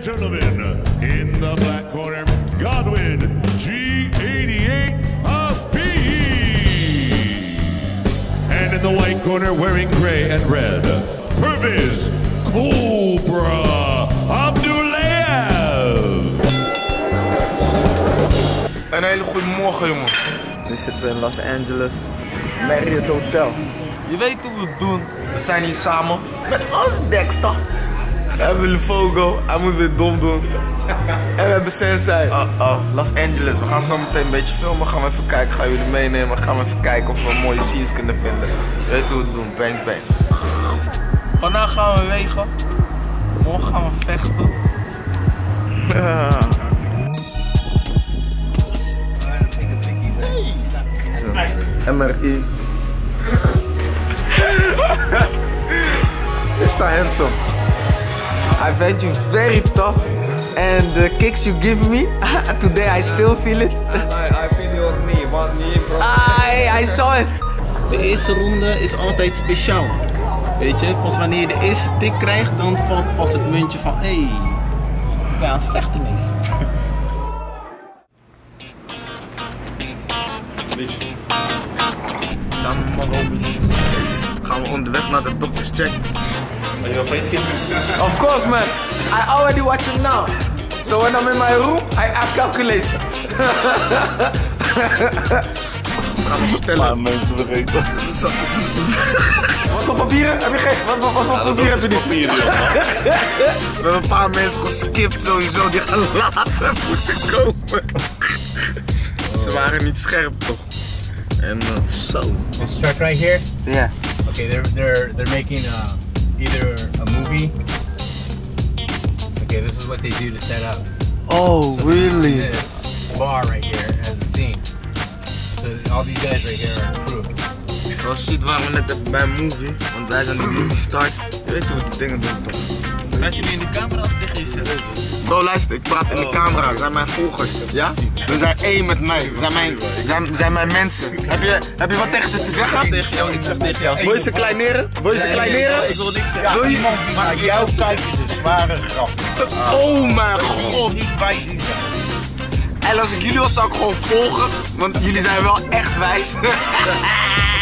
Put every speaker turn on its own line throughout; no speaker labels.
and gentlemen, in the black corner, Godwin G88 of PE. And in the white corner, wearing gray and red, Purvis Cobra Abdulayev.
Een hele goede morgen jongens.
Nu zitten we in Los Angeles. Marriott Hotel.
Je weet hoe we het doen. We zijn hier samen met ons Dexter. We hebben Lufogo, hij moet weer dom doen. En we hebben Sensei. Oh, oh, Los Angeles. We gaan zo meteen een beetje filmen. Gaan we even kijken. Gaan jullie meenemen. Gaan we even kijken of we mooie scenes kunnen vinden. Je weet hoe we het doen. Bang, bang. Vandaag gaan we wegen. Morgen gaan we vechten.
MRI. Mr. Handsome.
I find you very tough. And the kicks you give me, today I still feel it.
I, I feel your knee, one knee from
I, I saw it.
De eerste ronde is altijd speciaal. Weet je, pas wanneer je de eerste tik krijgt, dan valt pas het muntje van hé, hey, ik ben aan het vechten is.
Samen met mijn homies gaan we onderweg naar de dokter's check. Of course man, I already watch him now. So when I'm in my room, I, I calculate. We gaan vertellen.
mensen vergeten.
Wat voor papieren? Heb je geen? Wat, wat, wat voor papieren heb je niet? We hebben een paar mensen geskipt sowieso, die gaan later moeten komen. Ze waren niet scherp toch? En uh, zo.
Start right here.
Ja.
Okay, they're they're they're making uh, either a movie. Okay, this is what they do to set up.
Oh, really?
This bar right here as a scene. So all these guys right here are the crew.
Zoals je ziet waren we net even bij een movie, want wij zijn de movie start. Je weet hoe we die dingen doen toch?
Praat je nu in de camera of tegen jezelf?
Bro, luister, ik praat in de camera, dat zijn mijn volgers. Ja? Ze zijn één met mij, ze zijn mijn, zijn, zijn mijn mensen. Heb je, heb je wat tegen ze te zeggen?
Tegen jou, ik zeg tegen jou.
Wil je ze kleineren? Wil je ze kleineren?
Ik wil niks zeggen.
Wil je
Maar jouw kijk is een zware graf.
Oh mijn god!
Niet wijs in zijn.
En als ik jullie was, zou ik gewoon volgen, want jullie zijn wel echt wijs.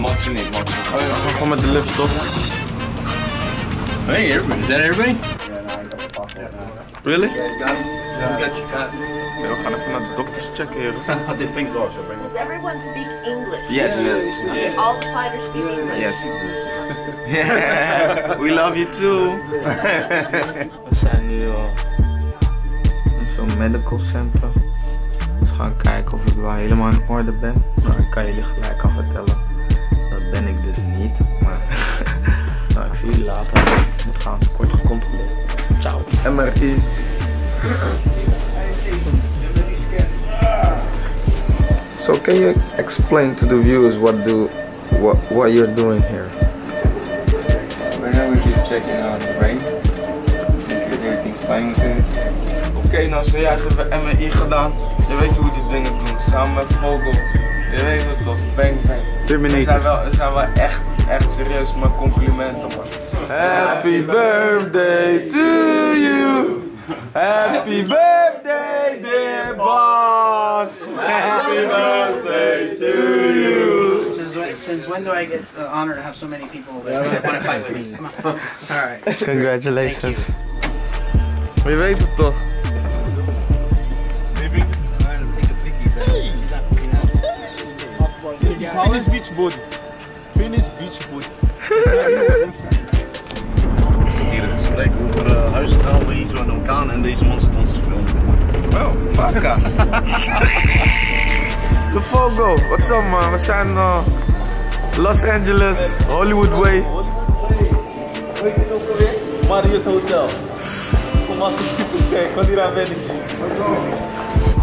Matje niet, matje.
Gewoon met de lift op.
Hey, everybody, is that everybody?
Really? We gaan even naar de dokters checken hier.
They think
Does everyone speak English?
Yes.
Okay, all the fighters speak English.
Yes. Yeah, we love you too. We zijn nu al in zo'n medical center. Dus we gaan kijken of ik wel helemaal in orde ben. Nou, ik kan jullie gelijk al vertellen. Nou, ik zie jullie later. Ik moet gaan. Kort gecontroleerd. Ciao. MRI. So can you explain to the viewers what do what what you're doing here?
Right now we're just checking out the brain. Make sure everything's fine with it.
Oké, nou zojuist hebben we MRI gedaan. Je weet hoe we die dingen doen. Samen met Vogel. Je weet het toch? Bang bang. We zijn wel, we zijn wel echt, echt serieus met complimenten man. Happy birthday to you. Happy birthday dear boss. Happy birthday to you.
Since when, since when do I get the honor to have so many people that want to fight with me? Come on. All right.
Congratulations. Je weet het toch?
Finish beach body. Finish beach body.
hier een gesprek over uh, huisstijl, Izo en Orkaan en deze man zit ons te filmen.
Oh, fakka. De Fogo, what's up man? We zijn uh, Los Angeles, Hollywood Way.
Weet je ook alweer? Marriott Hotel. Kom als een supersterk, van die daar ben ik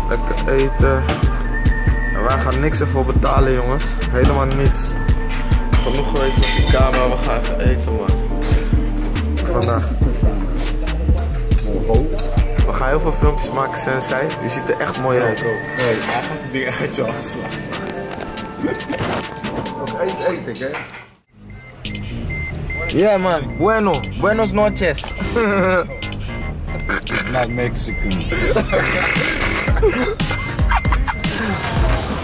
Lekker eten. Wij gaan niks ervoor betalen jongens. Helemaal niets. Genoeg geweest met die camera, we gaan even eten man. Vandaag. We gaan heel veel filmpjes maken, Sensei. Je ziet er echt mooi uit.
Nee, hij gaat het ding uit je afslag. Eet ik, hè?
Yeah man, bueno, buenos noches.
Not Mexican.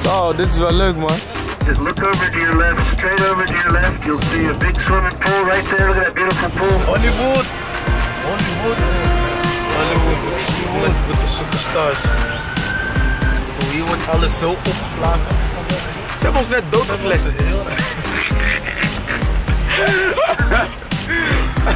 Zo, dit is wel leuk man.
Just look over to your left, straight over to your left. You'll see a big swimming pool right there. Look at that beautiful pool.
Hollywood! Hollywood! Hollywood with the, with the superstars.
Oh, hier wordt alles zo opgeblazen.
Ze hebben ons net doodgeflessen.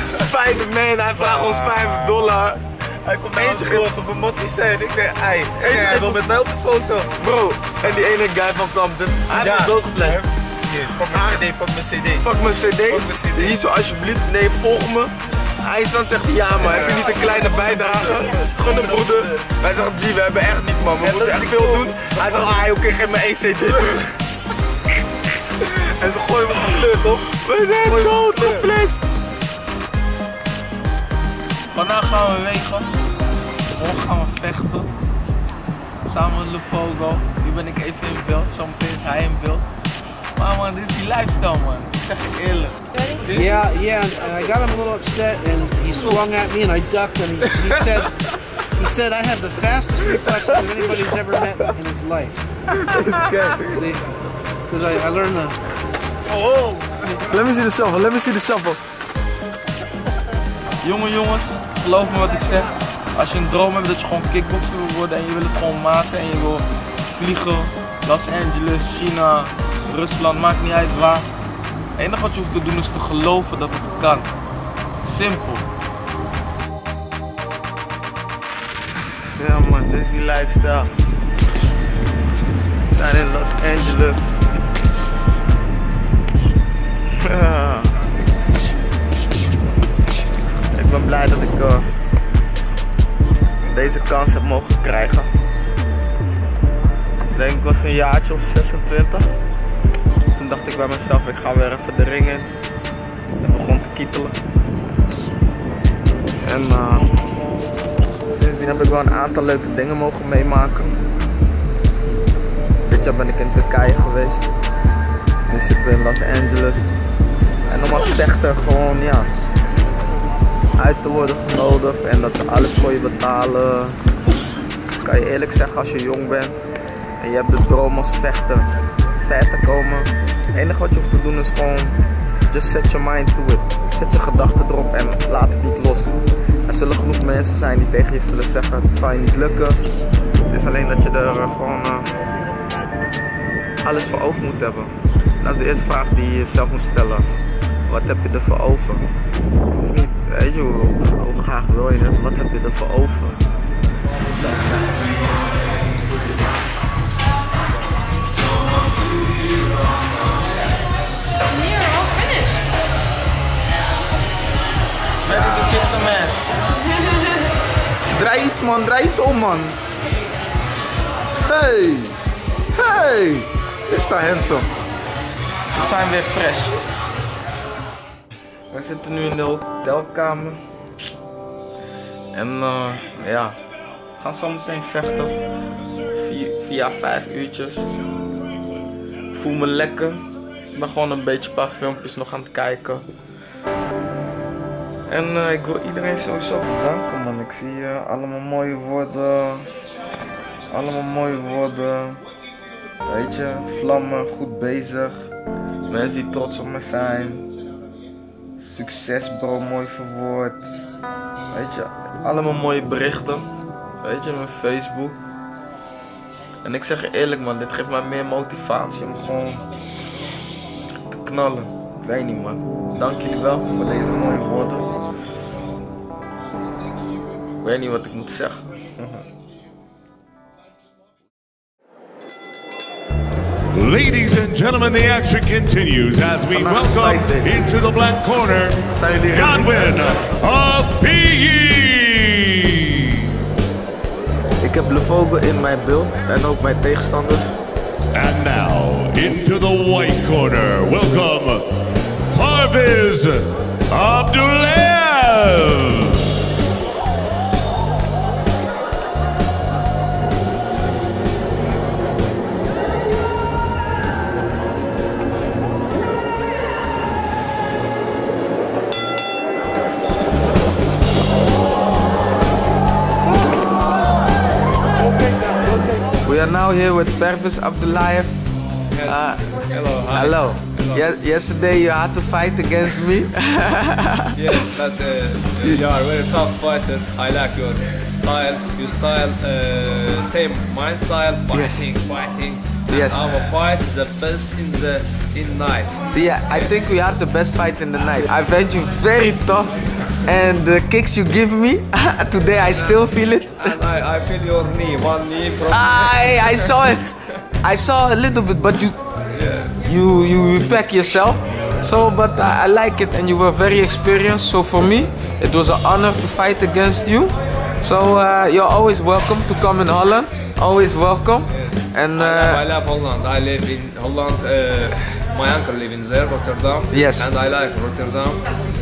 Spider-Man, hij vraagt ons 5 dollar.
Hij komt
Eentje
toe alsof we motties zijn. Ik zeg, ei, hij wil met mij op de foto.
Bro, en die ene guy van Compton, hij heeft
Ja. Hier, pak mijn cd, pak mijn cd.
Pak mijn cd,
Pak mijn CD.
hier zo alsjeblieft, nee volg me. IJsland zegt ja maar heb je niet een kleine bijdrage? Gun een broeder. Wij zeggen, G, we hebben echt niet man, we moeten echt veel doen. Hij zegt, ah oké, geef me één cd terug.
En ze gooien me op kleur, toch?
We zijn doodgeflesst. Vandaag gaan we wegen. Morgen gaan we vechten. Samen met Lefogo. Nu ben ik even in beeld. Zometeen is hij in beeld. Maar man, dit is die lifestyle man. Ik zeg je eerlijk.
Yeah, yeah, and, I got him a little upset, and he swung at me, and I ducked, and he, he said, he said I have the fastest reflexes of anybody's ever met in his life. See, because I, I learned the.
Oh, Let me see the shuffle, let me see the shuffle. Jongen jongens, geloof me wat ik zeg. Als je een droom hebt dat je gewoon kickboxer wil worden en je wil het gewoon maken en je wil vliegen, Los Angeles, China, Rusland, maakt niet uit waar. Het enige wat je hoeft te doen is te geloven dat het kan. Simpel. Ja man, dit is die lifestyle. We zijn in Los Angeles. Ja. Ik ben blij dat eh, deze kans heb mogen krijgen. Ik denk ik was een jaartje of 26. Toen dacht ik bij mezelf, ik ga weer even de ring in. En begon te kietelen. En eh, sindsdien heb ik wel een aantal leuke dingen mogen meemaken. Dit jaar ben ik in Turkije geweest. Nu zitten we in Los Angeles. En om als vechter gewoon ja, uit te worden genodigd en dat ze alles voor je betalen. Kan je eerlijk zeggen als je jong bent en je hebt de droom als vechter ver te komen. Het enige wat je hoeft te doen is gewoon just set your mind to it. Zet je gedachten erop en laat het niet los. Er zullen genoeg mensen zijn die tegen je zullen zeggen het zal je niet lukken. Het is alleen dat je er eh, gewoon eh, alles voor over moet hebben. En dat is de eerste vraag die je jezelf moet stellen. Wat heb je ervoor over? Het is niet, weet je, hoe, graag wil je het? Wat heb je ervoor over? Ready to kick some ass.
Draai iets man, draai iets om man. Hey! Hey! Is dat handsome?
We zijn weer fresh. We zitten nu in de hotelkamer. En eh, ja, gaan zo meteen vechten. Via vijf uurtjes. Voel me lekker. Ik ben gewoon een beetje een paar filmpjes nog aan het kijken. En eh, ik wil iedereen sowieso bedanken man. Ik zie eh, allemaal mooie woorden. Allemaal mooie woorden. Weet je, vlammen, goed bezig. Mensen die trots op me zijn. Succes bro, mooi verwoord. Weet je, allemaal mooie berichten. Weet je, mijn Facebook. En ik zeg je eerlijk man, dit geeft mij meer motivatie om gewoon te knallen. Ik weet niet man. Dank jullie wel voor deze mooie woorden. Ik weet niet wat ik moet zeggen.
Ladies and gentlemen, the action continues as we welcome into the black corner Godwin of PE.
Ik heb Levogo in mijn beeld en ook mijn tegenstander.
And now into the white corner, welcome Parviz Abdullayev.
Are now here with Pervis Abdullayev. Uh,
Hello, hi.
hello. Ye- yesterday you had to fight against me.
Yes, but uh, you are very tough fighter. I like your style. Your style, uh, same my style, fighting, fighting. And
Yes.
Our fight is the best in the in night.
yeah, I think we had the best fight in the night. I found you very tough, and the kicks you give me today, I still feel it.
And I, I feel your knee, one knee from.
I I saw it. I saw a little bit, but you you you back yourself. So, but I, I like it, and you were very experienced. So for me, it was an honor to fight against you. So uh, you're always welcome to come in Holland. Always welcome. And
I
uh,
love Holland. I live in Holland. Uh, my uncle lives in there, Rotterdam.
Yes.
And I like Rotterdam.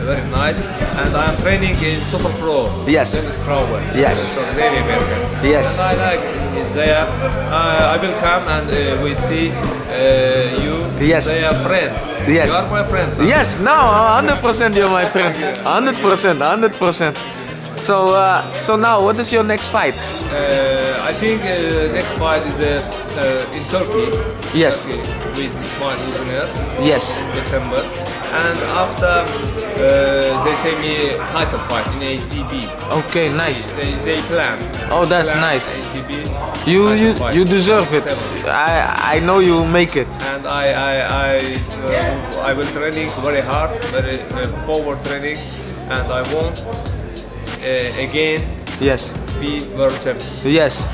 Very nice. And I am training in Super Pro.
Yes.
Dennis Crowell.
Yes.
Xavier Berger.
Yes.
And I like it there. Uh, I will come and uh, we see uh, you.
Yes.
They are friend.
Yes.
You are my friend.
yes, no, 100% you're my friend. 100%, 100%. So, uh, so now, what is your next fight?
Uh, I think uh, next fight is uh, uh, in Turkey.
Yes.
Turkey with Ismail Uzuner.
Yes.
December. And after uh, they say me title fight in ACB.
Okay, nice.
They, they plan.
Oh, that's
Plan
nice.
ACB.
You you
fight.
you deserve it. I I know you make it.
And I I I uh, I will training very hard, very uh, power training, and I want uh, again
Yes.
be world champion.
Yes.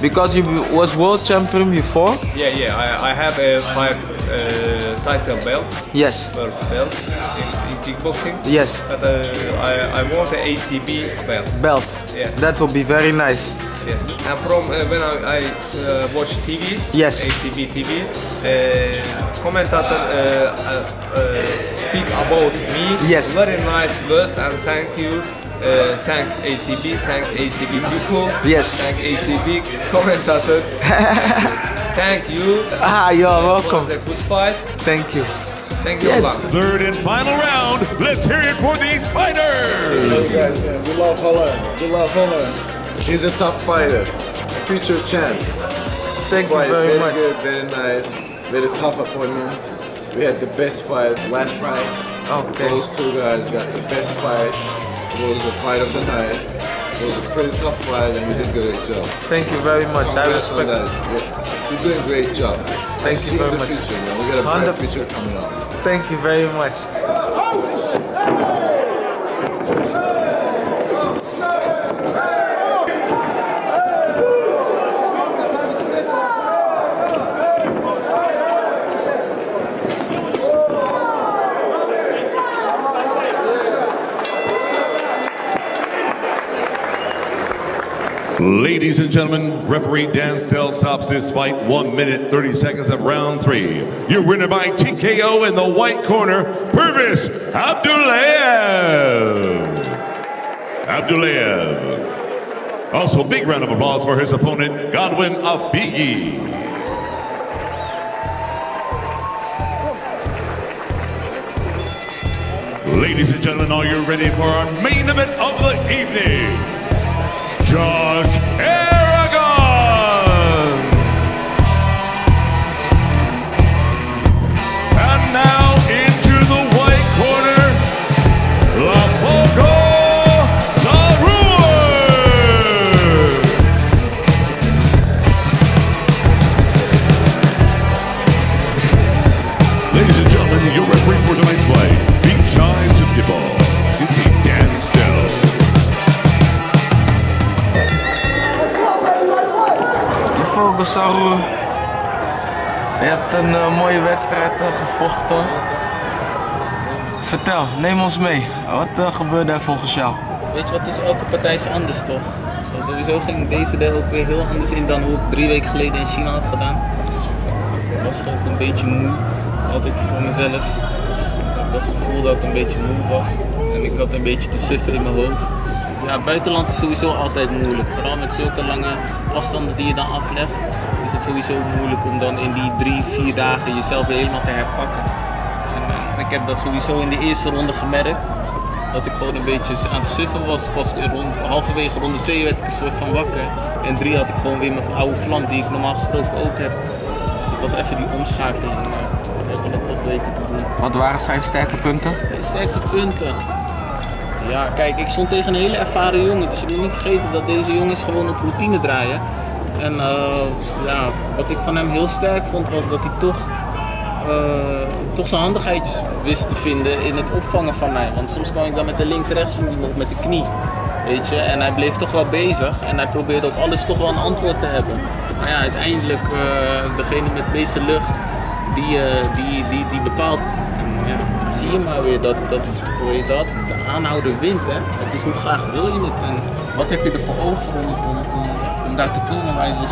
Because you was world champion before.
Yeah, yeah. I, I have a five uh, title belt.
Yes.
World belt in, in kickboxing.
Yes.
But uh, I, I want the ACB belt.
Belt.
Yes.
That will be very nice.
Yes. And from uh, when I, I uh, watch TV,
Yes.
ACB TV, uh, commentator uh, uh, uh, speak about me.
Yes.
Very nice words and thank you. Uh, thank ACB, thank ACB people.
Yes.
Thank ACB commentator. thank you.
Ah, you are
It
welcome.
was a good fight.
Thank you.
Thank you,
Yes.
Olan.
Third and final round. Let's hear it for these fighters.
guys, man, we love Holland. We love Holland. He's a tough fighter. Future champ.
Thank you
Fight
very
very
much.
good, very nice. Very tough opponent. We had the best fight last night.
Okay.
Those two guys got the best fight. It was the fight of the night. It was a pretty tough fight and you did a great job.
Thank you very much. I
Congrats on
respect
that. Yeah, You're doing a great job.
Thank
I
you very much.
future, man. We got a bright future coming up.
Thank you very much.
Ladies and gentlemen, referee Dan Stell stops this fight. One minute, 30 seconds of round three. Your winner by TKO in the white corner, Purvis Abdullayev. Abdullayev. Also, big round of applause for his opponent, Godwin Afigi. Ladies and gentlemen, are you ready for our main event of the evening?
Een eh, mooie wedstrijd eh, gevochten. Vertel, neem ons mee. Wat uh, gebeurde er volgens jou?
Weet je wat, is elke partij is anders toch? Sowieso ging deze er ook weer heel anders in dan hoe ik drie weken geleden in China had gedaan. Ik was ook een beetje moe, had ik voor mezelf. Dat gevoel dat ik een beetje moe was. En ik had een beetje te suffen in mijn hoofd. Ja, buitenland is sowieso altijd moeilijk. Vooral met zulke lange afstanden die je dan aflegt, het sowieso moeilijk om dan in die drie, vier dagen jezelf weer helemaal te herpakken. En, eh, ik heb dat sowieso in de eerste ronde gemerkt. Dat ik gewoon een beetje aan het suffen was. Pas rond, halverwege ronde 2 werd ik een soort van wakker. En drie had ik gewoon weer mijn oude vlam die ik normaal gesproken ook heb. Dus het was even die omschakeling. Maar we hebben dat toch weten te doen.
Wat waren zijn sterke punten?
Zijn sterke punten. Ja, kijk, ik stond tegen een hele ervaren jongen. Dus je moet niet vergeten dat deze jongens gewoon op routine draaien. En eh, ja, wat ik van hem heel sterk vond was dat hij toch, eh, toch zijn handigheidjes wist te vinden in het opvangen van mij. Want soms kwam ik dan met de links-rechts van met de knie. Weet je, en hij bleef toch wel bezig en hij probeerde op alles toch wel een antwoord te hebben. Maar ja, uiteindelijk, uh, degene met de meeste lucht, die, die, die, die bepaalt. Zie je maar weer dat, dat, hoe heet dat, de aanhouder wint. Hè? Het is hoe graag wil je het en wat heb je ervoor over om, om, om daar te komen waar je wil.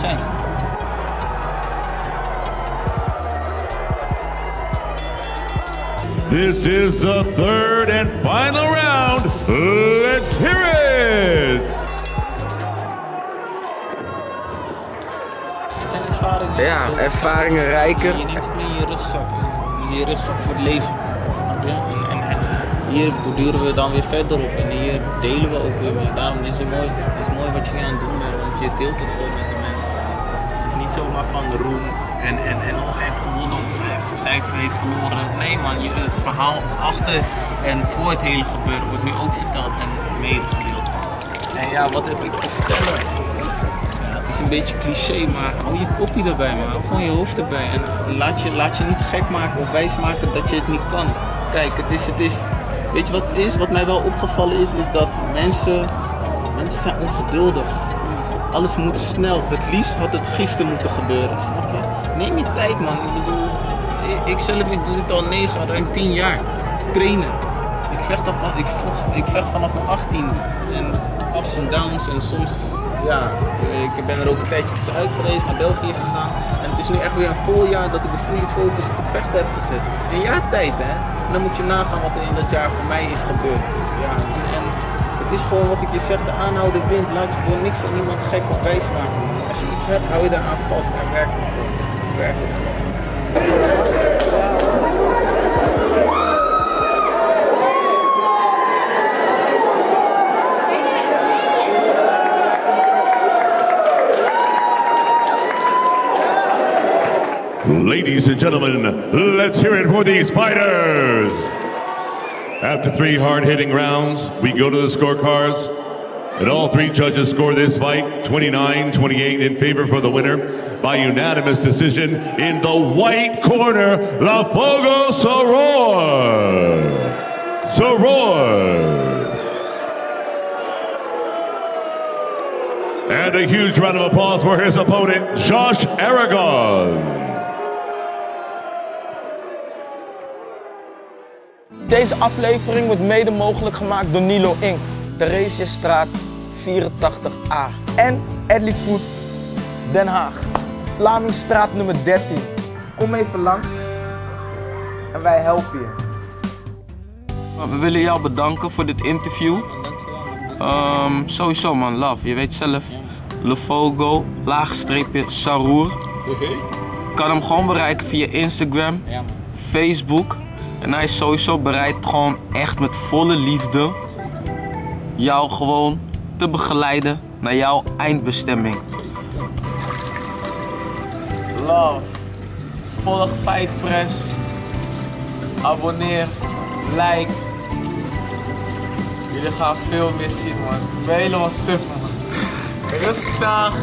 This is the third and final round. Let's hear it!
Ja, ervaringen rijker.
Je neemt het mee in je rugzak. Dus je rugzak voor het leven. Snap je? Hier borduren we dan weer verder op en hier delen we ook weer mee. Daarom is het mooi, is mooi wat je aan het doen bent, want je deelt het gewoon met de mensen. Het is niet zomaar van roem en, en, en oh, hij heeft gewonnen of zij heeft verloren. Nee man, je, het verhaal achter en voor het hele gebeuren wordt nu ook verteld en medegedeeld. En ja, wat heb ik te vertellen? Het is een beetje cliché, maar hou je kopje erbij man. Hou gewoon je hoofd erbij en laat je, laat je niet gek maken of wijs maken dat je het niet kan. Kijk, het is, het is, weet je wat het is? Wat mij wel opgevallen is, is dat mensen, mensen zijn ongeduldig. Alles moet snel. Het liefst had het gisteren moeten gebeuren, snap je? Neem je tijd man. Ik bedoel, ik, zelf ik doe dit al 9, ruim 10 jaar. Trainen. Ik vecht, op, ik, vecht vanaf mijn 18 en ups en downs en soms, ja, ik ben er ook een tijdje tussenuit geweest, naar België gegaan. En het is nu echt weer een vol jaar dat ik de volle focus op het vechten heb gezet. Een jaar tijd hè. En dan moet je nagaan wat er in dat jaar voor mij is gebeurd. Ja, en, en het is gewoon wat ik je zeg, de aanhouder wint. Laat je voor niks aan iemand gek of wijs maken. Als je iets hebt, hou je daar aan vast en werk ervoor. Werk ervoor.
Gentlemen, let's hear it for these fighters. After three hard-hitting rounds, we go to the scorecards. And all three judges score this fight 29-28 in favor for the winner by unanimous decision in the white corner, La Fogo Soror. Soror. And a huge round of applause for his opponent, Josh Aragon.
Deze aflevering wordt mede mogelijk gemaakt door Nilo Inc. Theresiastraat 84A. En Edley's Food Den Haag. Vlamingstraat nummer 13. Kom even langs en wij helpen je. We willen jou bedanken voor dit interview. Um, sowieso man, love. Je weet zelf. Lefogo, laagstreepje Saroer. Kan hem gewoon bereiken via Instagram, Facebook. En hij is sowieso bereid gewoon echt met volle liefde jou gewoon te begeleiden naar jouw eindbestemming. Love. Volg Fight Press. Abonneer. Like. Jullie gaan veel meer zien man. Ik ben helemaal suf man. Rustig.